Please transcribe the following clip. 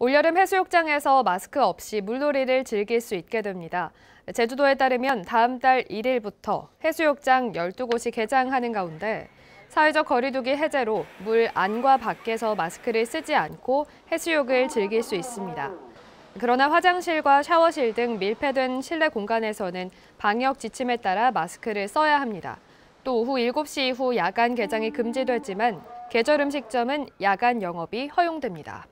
올여름 해수욕장에서 마스크 없이 물놀이를 즐길 수 있게 됩니다. 제주도에 따르면 다음 달 1일부터 해수욕장 12곳이 개장하는 가운데 사회적 거리두기 해제로 물 안과 밖에서 마스크를 쓰지 않고 해수욕을 즐길 수 있습니다. 그러나 화장실과 샤워실 등 밀폐된 실내 공간에서는 방역 지침에 따라 마스크를 써야 합니다. 또 오후 7시 이후 야간 개장이 금지됐지만 계절 음식점은 야간 영업이 허용됩니다.